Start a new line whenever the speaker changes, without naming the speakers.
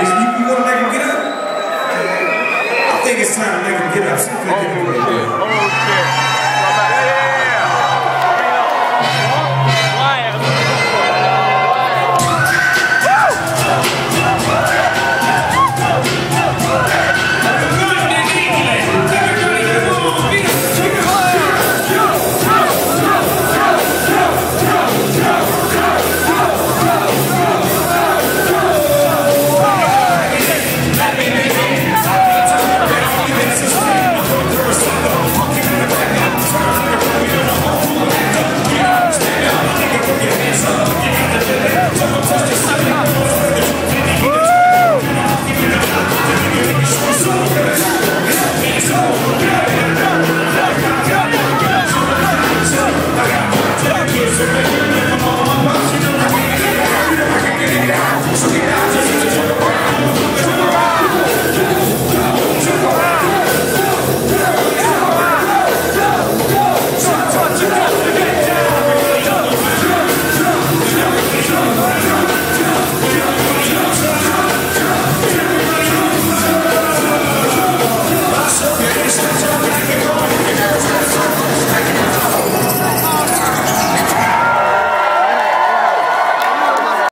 Is you, you want to